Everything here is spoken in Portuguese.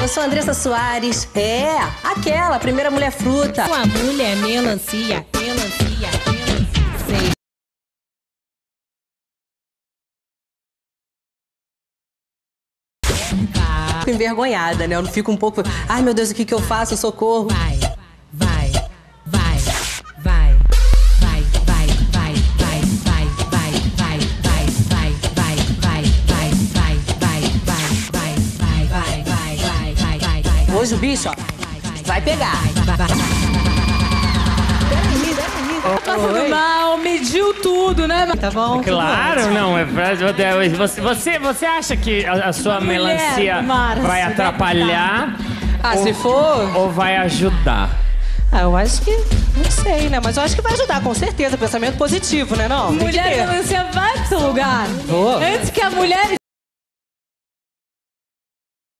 Eu sou a Andressa Soares. É, aquela, primeira mulher fruta. Sua mulher melancia, melancia, melancia. Sei. Fico envergonhada, né? Eu não fico um pouco. Ai, meu Deus, o que, que eu faço? Socorro. Vai, Hoje o bicho, ó, vai pegar. Passando mal, mediu tudo, né? Tá bom? Claro, não. É pra, você, você, você acha que a, a sua Mulher, melancia vai vai atrapalhar Ah, ou, se for. ou vai ajudar? Ah, eu acho que. Não sei, né? Mas eu acho que vai ajudar, com certeza. Pensamento positivo, né? Não? Tem que Mulher ter. melancia vai pro seu lugar. Vou. Antes que a mulher